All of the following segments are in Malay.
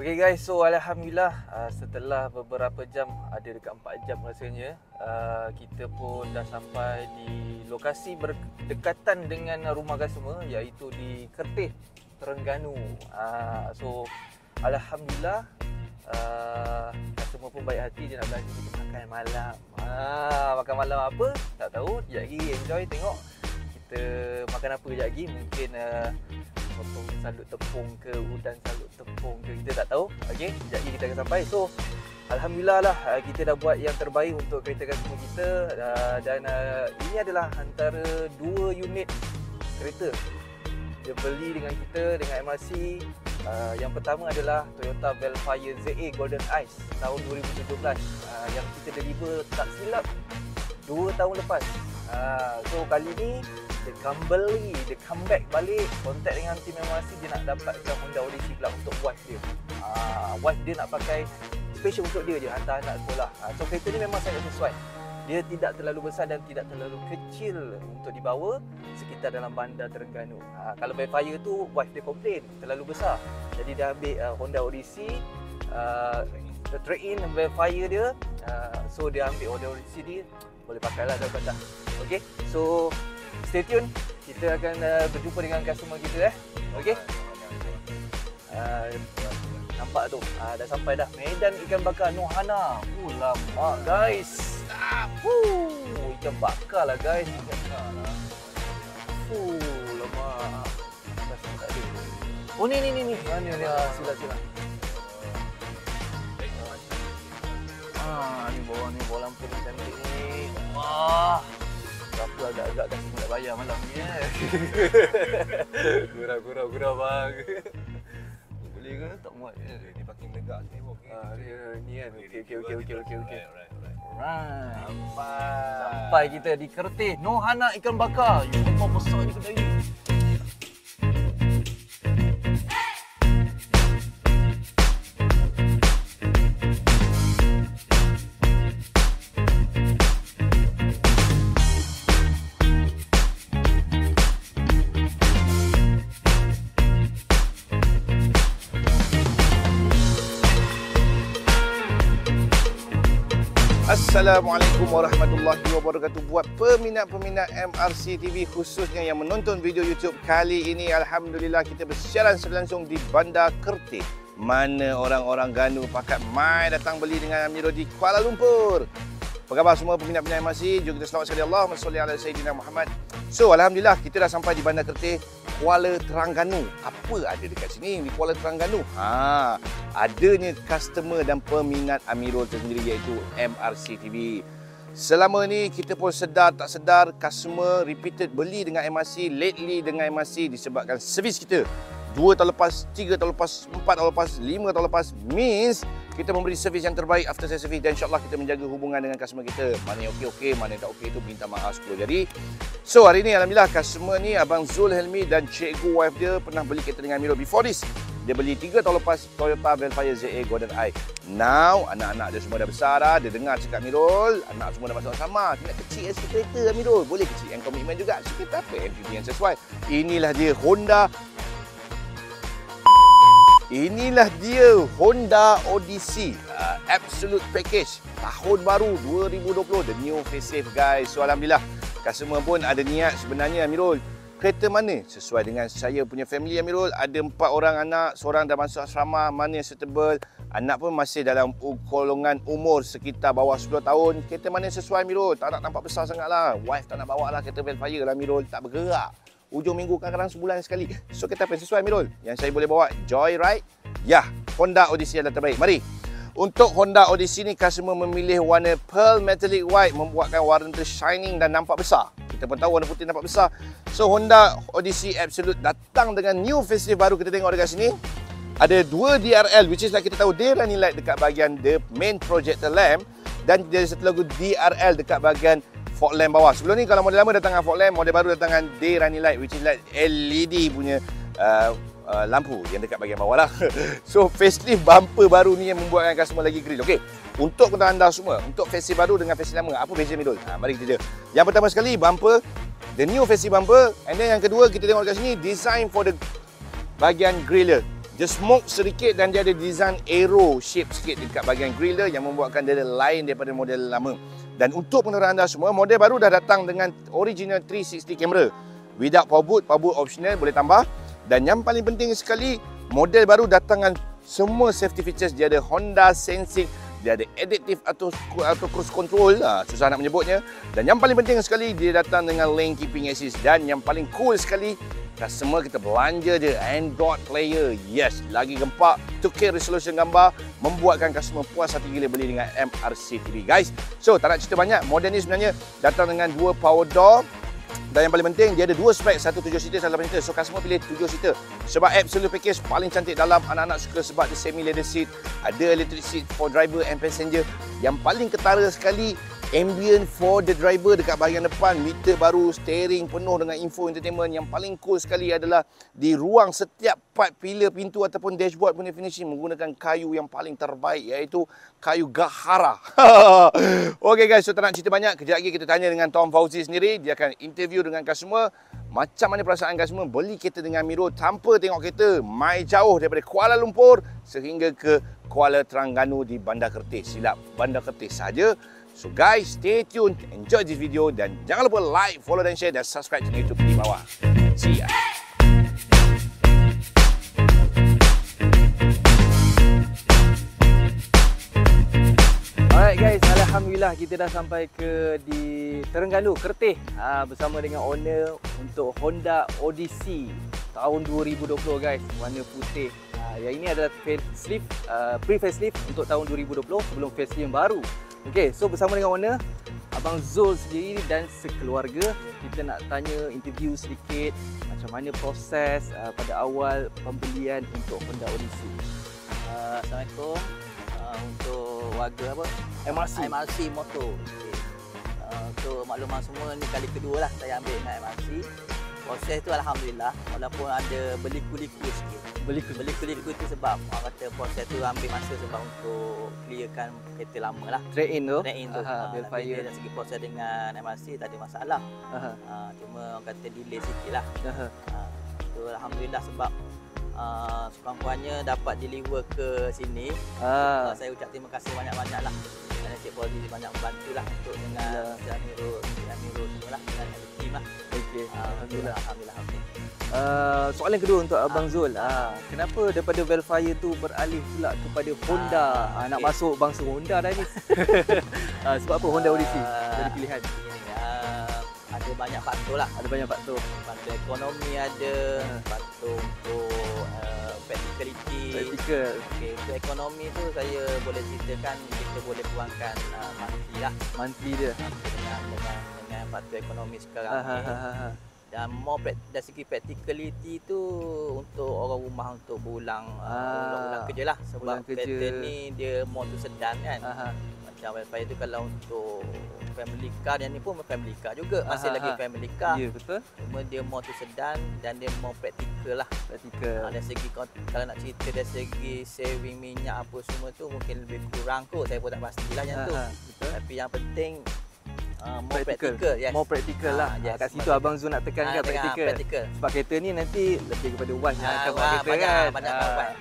Okay guys, so Alhamdulillah uh, setelah beberapa jam, ada dekat 4 jam rasanya uh, Kita pun dah sampai di lokasi berdekatan dengan rumah customer iaitu di Kertih, Terengganu. Uh, So Alhamdulillah uh, customer pun baik hati. Dia nak belanja kita makan malam. Uh, Makan malam apa? Tak tahu, sekejap lagi enjoy. Tengok Kita makan apa sekejap lagi. Mungkin uh, potong salut tepung ke udang salut tepung ke kita tak tahu. Okey lagi kita akan sampai. So alhamdulillah lah uh, kita dah buat yang terbaik untuk kereta customer kita uh, dan uh, ini adalah antara dua unit kereta dia beli dengan kita dengan MRC yang pertama adalah Toyota Velfire ZA Golden Ice tahun 2017 uh, yang kita deliver tak silap 2 tahun lepas. So kali ni dia kembali, dia come back balik. Kontak dengan tim MRC dia nak dapatkan Honda Odyssey pula untuk wife dia. Uh, wife dia nak pakai special untuk dia je hantar anak sekolah. Uh, so kereta ni memang sangat sesuai. Dia tidak terlalu besar dan tidak terlalu kecil untuk dibawa sekitar dalam bandar Terengganu. Uh, kalau Fire tu wife dia komplain terlalu besar. Jadi dia ambil uh, Honda Odyssey uh, trade in Fire dia. Uh, so dia ambil Honda Odyssey dia. Boleh pakai lah dalam bandar Okay, so stay tune. Kita akan uh, berjumpa dengan customer kita eh. Okey. Uh, nampak tu. Uh, dah sampai dah. Medan ikan bakar Nohana. Uh, lama guys. Uh, ikan bakar lah guys. Ikan bakar lah. Uh, lama. Oh ni ni ni ni. Mana ni? Ah, sila sila. Ah, ni bawah ni bawah lampu ni cantik ni. Wah apa agak-agak dah semua nak bayar malam ni eh. gurau gurau gurau bang. Boleh ke tak muat je. Ni parking legak ni pun. Ah, dia ni kan. Okey okey okey okey okey okey. Right, right. Right. Sampai. Sampai kita di Kertih. Nohana ikan bakar. Ya Allah besarnya kedai ni. Assalamualaikum warahmatullahi wabarakatuh. Buat peminat-peminat MRC TV khususnya yang menonton video YouTube Kali ini Alhamdulillah kita bersiaran langsung di Bandar Kertih Mana orang-orang Ganu pakat mai datang beli dengan Amirul di Kuala Lumpur. Apa khabar semua peminat-peminat MRC Jom kita selamat sekali. Allah Salli ala Sayyidina Muhammad. So Alhamdulillah kita dah sampai di Bandar Kertih Kuala Terengganu. Apa ada dekat sini di Kuala Terengganu? Ha, adanya customer dan peminat Amirul tersendiri iaitu MRC TV. Selama ni kita pun sedar tak sedar customer repeated beli dengan MRC, lately dengan MRC disebabkan servis kita. 2 tahun lepas, 3 tahun lepas, 4 tahun lepas, 5 tahun lepas means kita memberi servis yang terbaik after saya servis dan insyaAllah kita menjaga hubungan dengan customer kita. Mana yang okey-okey, mana yang tak okey itu minta maaf 10 jadi. So hari ni Alhamdulillah customer ni Abang Zul Helmi dan cikgu wife dia pernah beli kereta dengan Miro before this. Dia beli 3 tahun lepas Toyota Velfire ZA Golden Eye. Now anak-anak dia semua dah besar dah. Dia dengar cakap Mirul, anak semua dah masuk sama. Nak kecil sikit kereta Mirul. Boleh kecil yang komitmen juga. So kita apa MPV yang sesuai. Inilah dia Honda Inilah dia Honda Odyssey uh, Absolute Package tahun baru 2020 the new facelift guys. So alhamdulillah. Customer pun ada niat sebenarnya Amirul. Kereta mana? Sesuai dengan saya punya family Amirul. Ada empat orang anak seorang dah masuk asrama mana yang suitable. Anak pun masih dalam golongan umur sekitar bawah 10 tahun. Kereta mana sesuai Amirul? Tak nak nampak besar sangat lah wife tak nak bawa lah kereta Velfire lah Amirul. Tak bergerak Ujung minggu kadang-kadang sebulan sekali. So kita yang sesuai Mirul? Yang saya boleh bawa Joyride. Ya, Honda Odyssey adalah terbaik. Mari. Untuk Honda Odyssey ni customer memilih warna pearl metallic white membuatkan warna tu shining dan nampak besar. Kita pun tahu warna putih nampak besar. So Honda Odyssey Absolute datang dengan new facelift baru kita tengok dekat sini. Ada dua DRL which is like kita tahu dia running light dekat bahagian the main projector lamp dan dia ada satu lagu DRL dekat bahagian fog lamp bawah. Sebelum ni kalau model lama datang dengan fog lamp, model baru datang dengan day running light which is like LED punya uh, uh, lampu yang dekat bahagian bawah lah. so facelift bumper baru ni yang membuatkan customer lagi grill. Okey. Untuk untuk anda semua, untuk facelift baru dengan facelift lama, apa beza Midul? Ha, mari kita lihat. Yang pertama sekali bumper the new facelift bumper and then yang kedua kita tengok dekat sini design for the bahagian grill Dia smoke sedikit dan dia ada design aero shape sikit dekat bahagian grill dia yang membuatkan dia lain daripada model lama. Dan untuk penerangan anda semua, model baru dah datang dengan original 360 camera. Without power boot, power boot optional boleh tambah. Dan yang paling penting sekali, model baru datang dengan semua safety features. Dia ada Honda Sensing, dia ada adaptive atau atau cruise control lah, susah nak menyebutnya. Dan yang paling penting sekali, dia datang dengan lane keeping assist. Dan yang paling cool sekali, customer kita belanja je Android player. Yes, lagi gempak 2K resolution gambar membuatkan customer puas hati gila beli dengan MRC TV guys. So, tak nak cerita banyak. Model ni sebenarnya datang dengan dua power door dan yang paling penting dia ada dua spek, satu tujuh seater, satu lapan seater. So customer pilih tujuh seater. Sebab absolute package paling cantik dalam anak-anak suka sebab dia semi leather seat, ada electric seat for driver and passenger. Yang paling ketara sekali ambient for the driver dekat bahagian depan meter baru steering penuh dengan info entertainment yang paling cool sekali adalah di ruang setiap part pillar pintu ataupun dashboard punya finishing menggunakan kayu yang paling terbaik iaitu kayu Gahara. okay guys, so tak nak cerita banyak. Kejap lagi kita tanya dengan Tom Fauzi sendiri. Dia akan interview dengan customer. Macam mana perasaan customer beli kereta dengan Miro tanpa tengok kereta mai jauh daripada Kuala Lumpur sehingga ke Kuala Terengganu di Bandar Kertis. Silap, Bandar Kertis saja. So guys, stay tuned, enjoy this video dan jangan lupa like, follow dan share dan subscribe channel YouTube di bawah. See ya. Alright guys, Alhamdulillah kita dah sampai ke di Terengganu, Kertih ha, bersama dengan owner untuk Honda Odyssey tahun 2020 guys, warna putih. Ha, yang ini adalah facelift, uh, pre-facelift untuk tahun 2020 sebelum facelift yang baru. Okay, so bersama dengan owner, Abang Zul sendiri dan sekeluarga kita nak tanya interview sedikit macam mana proses uh, pada awal pembelian untuk Honda Odyssey. Uh, Assalamualaikum uh, untuk warga apa? MRC. MRC Motor. Okay. Uh, untuk makluman semua ni kali kedua lah saya ambil dengan MRC. Proses tu Alhamdulillah walaupun ada beli kuliku sikit. Beli ke Beli kuliku tu sebab orang kata proses tu ambil masa sebab untuk clearkan kereta lama lah. trade in tu. Trade in tu. Uh, tapi dia dari segi proses dengan MRC tak ada masalah. Uh, cuma orang kata delay sikit lah. Uh, tu Alhamdulillah sebab uh, sekurang-kurangnya dapat deliver ke sini Ah. Uh, saya ucap terima kasih banyak-banyak lah kerana Cik Fauzi banyak membantu lah untuk dengan Ya. Cik Amirul, Cik Amirul semua lah dengan tim lah. Okey. Uh, Alhamdulillah. Alhamdulillah. Okay. Uh, soalan kedua untuk Abang Zul. Ah, kenapa daripada Velfire tu beralih pula kepada Honda? Ah, nak okey. masuk bangsa Honda dah ni. ah, sebab apa Honda Odyssey Ah. jadi pilihan? Ini, uh, ada banyak faktor lah. Ada banyak faktor. Faktor ekonomi ada, Ha. faktor untuk uh, practicality. Practical. Okay, untuk ekonomi tu saya boleh ceritakan kita boleh kurangkan uh, monthly lah Monthly dia. dengan dengan dengan faktor ekonomi sekarang Ah, ni. ah, ah, ah. dan more prac- dari segi practicality tu untuk orang rumah untuk berulang Ah, uh, ulang-ulang kerja lah sebab kerja. kereta ni dia more tu sedan kan Ah, ah. Macam wifi tu kalau untuk family car yang ni pun family car juga masih Ah, lagi family car Ya, betul. cuma dia more tu sedan dan dia more practical lah Practical. uh, dari segi kalau nak cerita dari segi saving minyak apa semua tu mungkin lebih kurang kot saya pun tak pastilah yang tu Ah, ah, betul. tapi yang penting uh, more Practical. practical, yes More practical lah. Ah, yes, Kat situ Abang Zul nak tekankan Ah, dengan practical. practical Sebab kereta ni nanti lebih kepada wife yang Ah, akan wah, kereta banyak, kan. banyak Ah, kawan.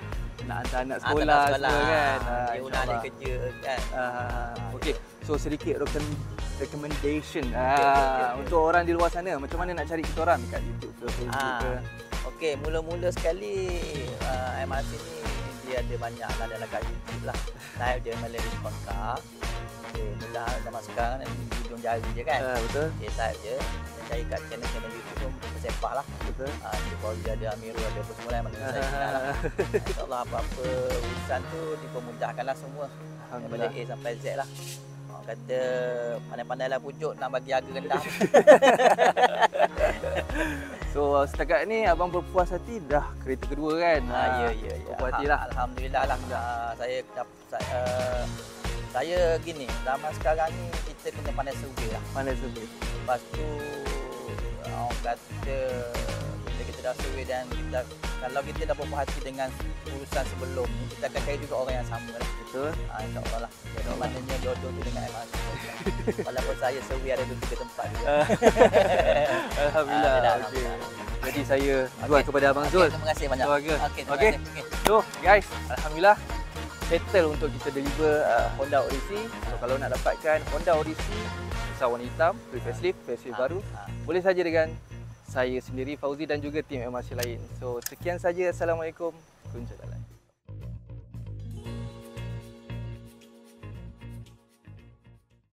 Nak hantar anak Ah, sekolah, tak nak semua kan. Ah, Dia ulang insyaAllah. alik kerja kan. Ah, Okey, so sedikit recommend, recommendation okey, ah, okey. untuk orang di luar sana. Macam mana nak cari kita orang dekat YouTube ke Facebook Ah. ke? Okey, mula-mula sekali uh, MRC ni dia ada banyak lah dalam kat YouTube lah. Live dia Melody Podcast. Okey, mudah zaman sekarang ni hidung jari je kan. Ah, betul, Okey, type je. Dan cari kat channel-channel YouTube pun bersepak lah. betul. Ah, uh, Fauzi ada Amirul ada apa semua lah. Mana saya kenal lah. InsyaAllah apa-apa urusan tu dipermudahkan lah semua. Daripada Alhamdulillah. A sampai Z lah. Orang kata pandai-pandailah pujuk nak bagi harga rendah. So setakat ni abang berpuas hati dah kereta kedua kan? Ah, ya, ya, ya. Berpuas hati lah. Alhamdulillah lah. Ah, saya saya, uh, saya gini, zaman sekarang ni kita kena pandai survey lah. Mana survey? Lepas tu orang kata bila kita dah survey dan kita kalau kita dah berpuas hati dengan urusan sebelum ni kita akan cari juga orang yang sama lah Betul. ha, insyaAllah lah jadi maknanya jodoh tu dengan MRC walaupun saya survey ada dua tiga tempat juga. Alhamdulillah. Ah, dah, Okey. Alhamdulillah. Jadi saya jual kepada Abang Okey, Zul. terima kasih banyak. Okey, terima kasih. Okey. So guys, Alhamdulillah settle untuk kita deliver uh, Honda Odyssey. So kalau nak dapatkan Honda Odyssey besar warna hitam, pre facelift, facelift Ah, baru, ah. boleh saja dengan saya sendiri Fauzi dan juga tim MRC lain. So sekian saja. Assalamualaikum. Kunci jalan.